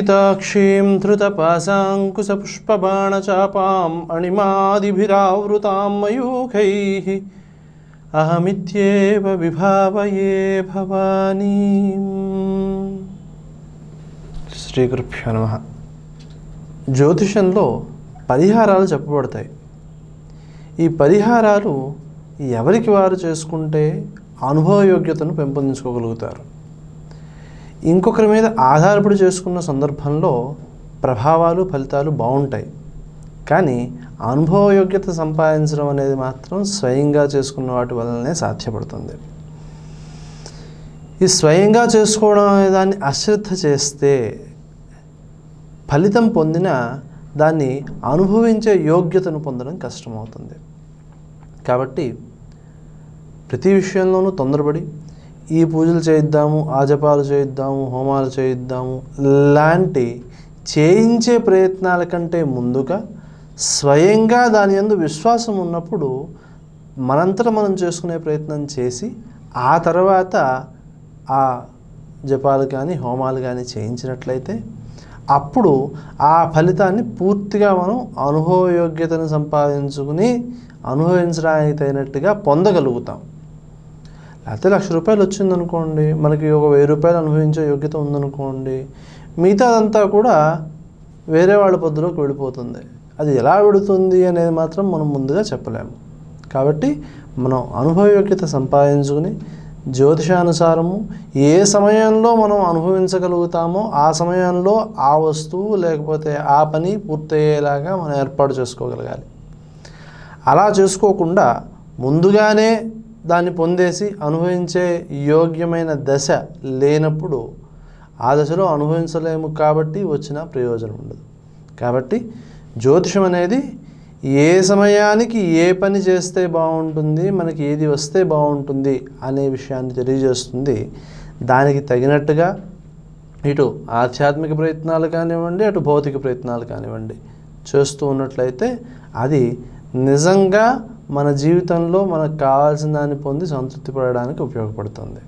ధృతపద్మంగితాక్షీం ధృతపాశాంకుశపుష్పబాణచాపాం అణిమాదిభిరావృతాం మయూఖై అహమిత్యేవ విభావయే భవానీ. శ్రీ నమ. జ్యోతిషంలో పరిహారాలు చెప్పబడతాయి. ఈ పరిహారాలు ఎవరికి వారు చేసుకుంటే అనుభవయోగ్యతను పెంపొందించుకోగలుగుతారు? ఇంకొకరి మీద ఆధారపడి చేసుకున్న సందర్భంలో ప్రభావాలు ఫలితాలు బాగుంటాయి. కానీ అనుభవయోగ్యత సంపాదించడం అనేది మాత్రం స్వయంగా చేసుకున్న వాటి వల్లనే సాధ్యపడుతుంది. ఈ స్వయంగా చేసుకోవడం అనే దాన్ని అశ్రద్ధ చేస్తే ఫలితం పొందిన దాన్ని అనుభవించే యోగ్యతను పొందడం కష్టమవుతుంది. కాబట్టి ప్రతి విషయంలోనూ తొందరపడి ఈ పూజలు చేయిద్దాము ఆ జపాలు చేయిద్దాము హోమాలు చేయిద్దాము లాంటి చేయించే ప్రయత్నాల కంటే ముందుగా స్వయంగా దాని యందు విశ్వాసం ఉన్నప్పుడు మనంతట మనం చేసుకునే ప్రయత్నం చేసి ఆ తర్వాత ఆ జపాలు కానీ హోమాలు కానీ చేయించినట్లయితే అప్పుడు ఆ ఫలితాన్ని పూర్తిగా మనం అనుభవయోగ్యతను సంపాదించుకుని అనుభవించడానికి తగినట్టుగా పొందగలుగుతాం. అయితే లక్ష రూపాయలు వచ్చిందనుకోండి మనకి ఒక వెయ్యి రూపాయలు అనుభవించే యోగ్యత ఉందనుకోండి మిగతాదంతా కూడా వేరే వాళ్ళ పొద్దులోకి వెళ్ళిపోతుంది. అది ఎలా వెళుతుంది అనేది మాత్రం మనం ముందుగా చెప్పలేము. కాబట్టి మనం అనుభవ యోగ్యత సంపాదించుకుని జ్యోతిషానుసారము ఏ సమయంలో మనం అనుభవించగలుగుతామో ఆ సమయంలో ఆ వస్తువు లేకపోతే ఆ పని పూర్తయ్యేలాగా మనం ఏర్పాటు చేసుకోగలగాలి. అలా చేసుకోకుండా ముందుగానే దాన్ని పొందేసి అనుభవించే యోగ్యమైన దశ లేనప్పుడు ఆ దశలో అనుభవించలేము కాబట్టి వచ్చిన ప్రయోజనం ఉండదు. కాబట్టి జ్యోతిషం అనేది ఏ సమయానికి ఏ పని చేస్తే బాగుంటుంది మనకి ఏది వస్తే బాగుంటుంది అనే విషయాన్ని తెలియజేస్తుంది. దానికి తగినట్టుగా ఇటు ఆధ్యాత్మిక ప్రయత్నాలు కానివ్వండి అటు భౌతిక ప్రయత్నాలు కానివ్వండి చేస్తూ ఉన్నట్లయితే అది నిజంగా మన జీవితంలో మనకు కావాల్సిన దాన్ని పొంది సంతృప్తి పడడానికి ఉపయోగపడుతుంది.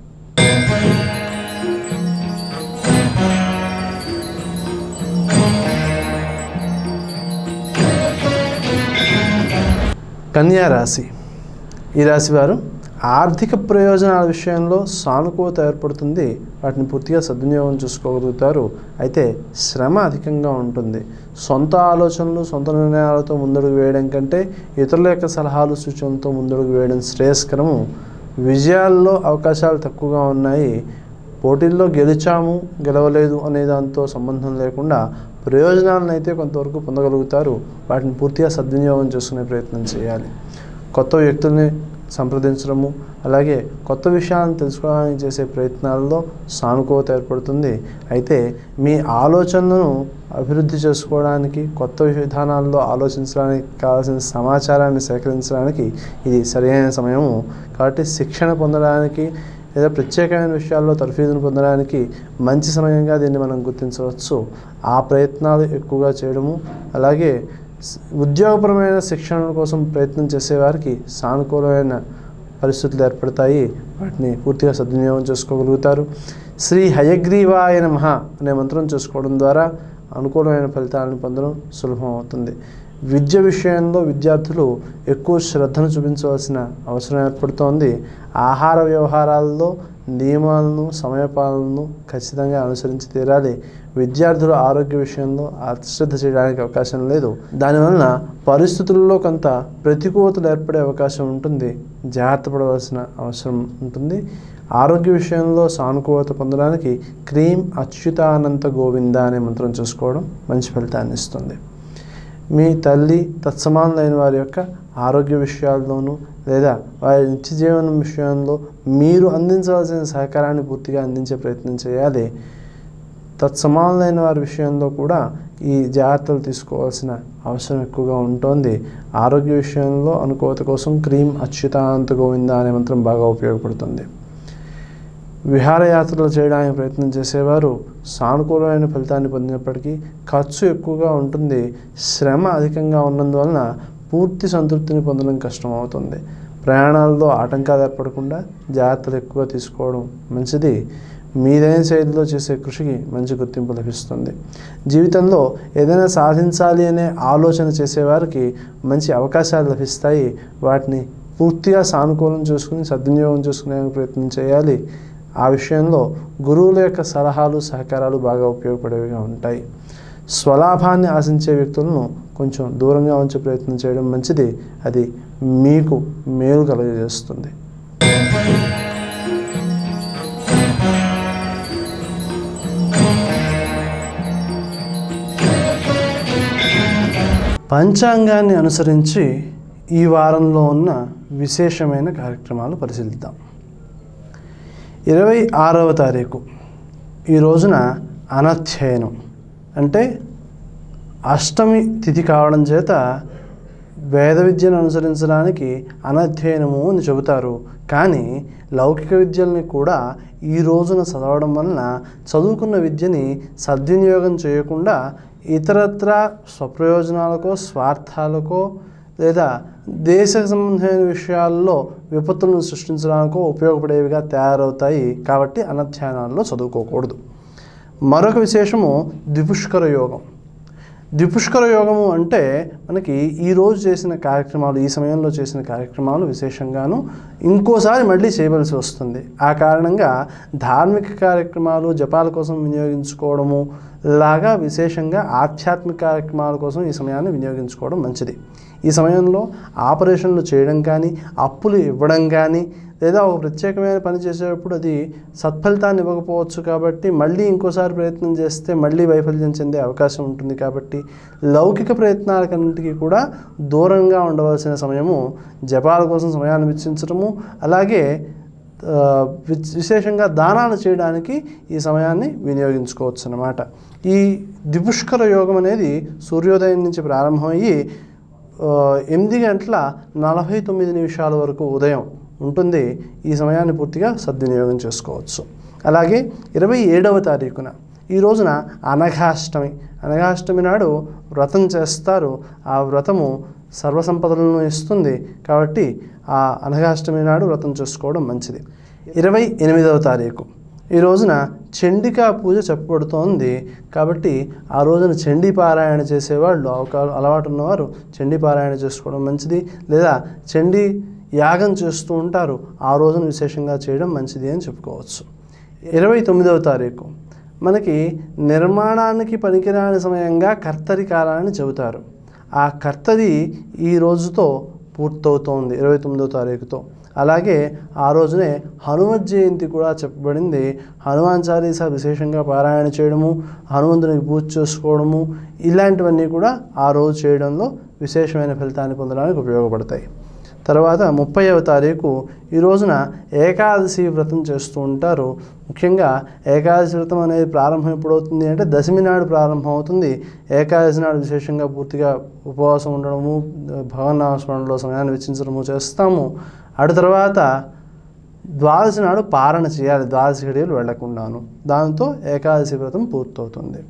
కన్యా రాశి. ఈ రాశి వారు ఆర్థిక ప్రయోజనాల విషయంలో సానుకూలత ఏర్పడుతుంది. వాటిని పూర్తిగా సద్వినియోగం చేసుకోగలుగుతారు. అయితే శ్రమ అధికంగా ఉంటుంది. సొంత ఆలోచనలు సొంత నిర్ణయాలతో ముందడుగు వేయడం కంటే ఇతరుల యొక్క సలహాలు సూచనలతో ముందడుగు వేయడం శ్రేయస్కరము. విజయాల్లో అవకాశాలు తక్కువగా ఉన్నాయి. పోటీల్లో గెలిచాము గెలవలేదు అనే దాంతో సంబంధం లేకుండా ప్రయోజనాలను అయితే కొంతవరకు పొందగలుగుతారు. వాటిని పూర్తిగా సద్వినియోగం చేసుకునే ప్రయత్నం చేయాలి. కొత్త వ్యక్తుల్ని సంప్రదించడము అలాగే కొత్త విషయాలను తెలుసుకోవడానికి చేసే ప్రయత్నాల్లో సానుకూలత ఏర్పడుతుంది. అయితే మీ ఆలోచనను అభివృద్ధి చేసుకోవడానికి కొత్త విధానాల్లో ఆలోచించడానికి కావాల్సిన సమాచారాన్ని సేకరించడానికి ఇది సరైన సమయము. కాబట్టి శిక్షణ పొందడానికి లేదా ప్రత్యేకమైన విషయాల్లో తర్ఫీదును పొందడానికి మంచి సమయంగా దీన్ని మనం గుర్తించవచ్చు. ఆ ప్రయత్నాలు ఎక్కువగా చేయడము అలాగే ఉద్యోగపరమైన శిక్షణ కోసం ప్రయత్నం చేసేవారికి సానుకూలమైన పరిస్థితులు ఏర్పడతాయి. వాటిని పూర్తిగా సద్వినియోగం చేసుకోగలుగుతారు. శ్రీ హయగ్రీవాయ నమః అనే మంత్రం చేసుకోవడం ద్వారా అనుకూలమైన ఫలితాలను పొందడం సులభం అవుతుంది విద్య విషయంలో విద్యార్థులు ఎక్కువ శ్రద్ధను చూపించవలసిన అవసరం ఏర్పడుతోంది. ఆహార వ్యవహారాల్లో నియమాలను సమయపాలను ఖచ్చితంగా అనుసరించి తీరాలి. విద్యార్థుల ఆరోగ్య విషయంలో అశ్రద్ధ చేయడానికి అవకాశం లేదు. దానివలన పరిస్థితుల్లో కొంత ప్రతికూలతలు ఏర్పడే అవకాశం ఉంటుంది. జాగ్రత్త పడవలసిన అవసరం ఉంటుంది. ఆరోగ్య విషయంలో సానుకూలత పొందడానికి క్రీం అచ్యుతానంత గోవింద అనే మంత్రం చూసుకోవడం మంచి ఫలితాన్ని ఇస్తుంది. మీ తల్లి తత్సమానులైన వారి యొక్క ఆరోగ్య విషయాల్లోనూ లేదా వారి నిత్య జీవనం విషయంలో మీరు అందించవలసిన సహకారాన్ని పూర్తిగా అందించే ప్రయత్నం చేయాలి. తత్సమానులైన వారి విషయంలో కూడా ఈ జాగ్రత్తలు తీసుకోవాల్సిన అవసరం ఎక్కువగా ఉంటుంది. ఆరోగ్య విషయంలో అనుకూలత కోసం క్రీమ్ అచ్యుతాంత గోవింద అనే మంత్రం బాగా ఉపయోగపడుతుంది. విహారయాత్రలు చేయడానికి ప్రయత్నం చేసేవారు. సానుకూలమైన ఫలితాన్ని పొందినప్పటికీ ఖర్చు ఎక్కువగా ఉంటుంది. శ్రమ అధికంగా ఉన్నందువలన పూర్తి సంతృప్తిని పొందడం కష్టమవుతుంది. ప్రయాణాలలో ఆటంకాలు ఏర్పడకుండా జాగ్రత్తలు ఎక్కువ తీసుకోవడం మంచిది. మీదైన శైలిలో చేసే కృషికి మంచి గుర్తింపు లభిస్తుంది. జీవితంలో ఏదైనా సాధించాలి అనే ఆలోచన చేసేవారికి మంచి అవకాశాలు లభిస్తాయి. వాటిని పూర్తిగా సానుకూలం చూసుకుని సద్వినియోగం చేసుకునే ప్రయత్నం చేయాలి. ఆ విషయంలో గురువుల యొక్క సలహాలు సహకారాలు బాగా ఉపయోగపడేవిగా ఉంటాయి. స్వలాభాన్ని ఆశించే వ్యక్తులను కొంచెం దూరంగా ఉంచే ప్రయత్నం చేయడం మంచిది. అది మీకు మేలు కలుగజేస్తుంది. పంచాంగాన్ని అనుసరించి ఈ వారంలో ఉన్న విశేషమైన కార్యక్రమాలు పరిశీలిద్దాం. ఇరవై ఆరవ తారీఖు. ఈ రోజున అనధ్యయనం. అంటే అష్టమి తిథి కావడం చేత వేద విద్యను అనుసరించడానికి అనధ్యయనము అని చెబుతారు. కానీ లౌకిక విద్యల్ని కూడా ఈ రోజున చదవడం వలన చదువుకున్న విద్యని సద్వినియోగం చేయకుండా ఇతరత్ర స్వప్రయోజనాలకో స్వార్థాలకో లేదా దేశ సంబంధమైన విషయాల్లో విపత్తులను సృష్టించడానికి ఉపయోగపడేవిగా తయారవుతాయి కాబట్టి అనధ్యానాల్లో చదువుకోకూడదు. మరొక విశేషము ద్విపుష్కర యోగం. ద్విపుష్కర యోగము అంటే మనకి ఈరోజు చేసిన కార్యక్రమాలు ఈ సమయంలో చేసిన కార్యక్రమాలు విశేషంగాను ఇంకోసారి మళ్ళీ చేయవలసి వస్తుంది. ఆ కారణంగా ధార్మిక కార్యక్రమాలు జపాల కోసం వినియోగించుకోవడము లాగా విశేషంగా ఆధ్యాత్మిక కార్యక్రమాల కోసం ఈ సమయాన్ని వినియోగించుకోవడం మంచిది. ఈ సమయంలో ఆపరేషన్లు చేయడం కానీ అప్పులు ఇవ్వడం కానీ లేదా ఒక ప్రత్యేకమైన పని చేసేటప్పుడు అది సత్ఫలితాన్ని ఇవ్వకపోవచ్చు కాబట్టి మళ్ళీ ఇంకోసారి ప్రయత్నం చేస్తే మళ్ళీ వైఫల్యం చెందే అవకాశం ఉంటుంది కాబట్టి లౌకిక ప్రయత్నాలకన్నింటికీ కూడా దూరంగా ఉండవలసిన సమయము జపాల కోసం సమయాన్ని వెచ్చించడము అలాగే విశేషంగా దానాలు చేయడానికి ఈ సమయాన్ని వినియోగించుకోవచ్చు అన్నమాట ఈ ద్విపుష్కర యోగం అనేది సూర్యోదయం నుంచి ప్రారంభమయ్యి ఎనిమిది గంటల నలభై తొమ్మిది నిమిషాల వరకు ఉదయం ఉంటుంది. ఈ సమయాన్ని పూర్తిగా సద్వినియోగం చేసుకోవచ్చు. అలాగే ఇరవై ఏడవ తారీఖున ఈ రోజున అనఘాష్టమి. అనఘాష్టమి నాడు వ్రతం చేస్తారు. ఆ వ్రతము సర్వసంపదలను ఇస్తుంది. కాబట్టి ఆ అనఘాష్టమి నాడు వ్రతం చేసుకోవడం మంచిది. ఇరవై ఎనిమిదవ తారీఖు. ఈ రోజున చండికా పూజ చెప్పబడుతోంది. కాబట్టి ఆ రోజున చండీ పారాయణ చేసేవాళ్ళు అవకాశం అలవాటు ఉన్నవారు చండీ పారాయణ చేసుకోవడం మంచిది. లేదా చండీ యాగం చేస్తూ ఉంటారు ఆ రోజున విశేషంగా చేయడం మంచిది అని చెప్పుకోవచ్చు. ఇరవై తొమ్మిదవ తారీఖు. మనకి నిర్మాణానికి పనికిరాని సమయంగా కర్తరి కాలాన్ని చెబుతారు. ఆ కర్తరి ఈ రోజుతో పూర్తవుతోంది ఇరవై తొమ్మిదవ తారీఖుతో. అలాగే ఆ రోజునే హనుమత్ జయంతి కూడా చెప్పబడింది. హనుమాన్ చాలీసా విశేషంగా పారాయణ చేయడము హనుమంతునికి పూజ చేసుకోవడము ఇలాంటివన్నీ కూడా ఆ రోజు చేయడంలో విశేషమైన ఫలితాన్ని పొందడానికి ఉపయోగపడతాయి. తర్వాత ముప్పైవ తారీఖు ఈ రోజున ఏకాదశి వ్రతం చేస్తూ ఉంటారు. ముఖ్యంగా ఏకాదశి వ్రతం అనేది ప్రారంభం ఎప్పుడవుతుంది అంటే దశమి నాడు ప్రారంభం అవుతుంది ఏకాదశి నాడు విశేషంగా పూర్తిగా ఉపవాసం ఉండడము భగవన్నామస్మరణలో సమయాన్ని వెచ్చించడము చేస్తాము. అటు తర్వాత ద్వాదశి నాడు పారణ చేయాలి. ద్వాదశి గడియలు వెళ్ళకుండాను దాంతో ఏకాదశి వ్రతం పూర్తవుతుంది.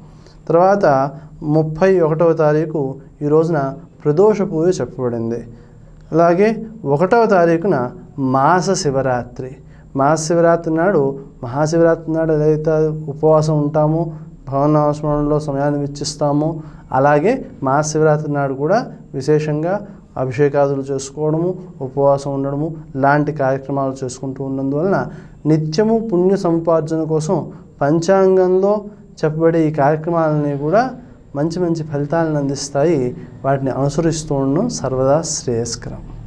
తర్వాత ముప్పై ఒకటవ తారీఖు ఈ రోజున ప్రదోష పూజ చెప్పబడింది. అలాగే ఒకటవ తారీఖున మాస శివరాత్రి. మాస శివరాత్రి నాడు మహాశివరాత్రి నాడు ఏదైతే ఉపవాసం ఉంటామో భవనాస్మరణలో సమయాన్ని వెచ్చిస్తామో అలాగే మహాశివరాత్రి నాడు కూడా విశేషంగా అభిషేకాదులు చేసుకోవడము ఉపవాసం ఉండడము లాంటి కార్యక్రమాలు చేసుకుంటూ ఉన్నందువలన నిత్యము పుణ్య సముపార్జన కోసం పంచాంగంలో చెప్పబడే ఈ కార్యక్రమాలని కూడా మంచి మంచి ఫలితాలను అందిస్తాయి. వాటిని అనుసరిస్తూ ఉండడం సర్వదా శ్రేయస్కరం.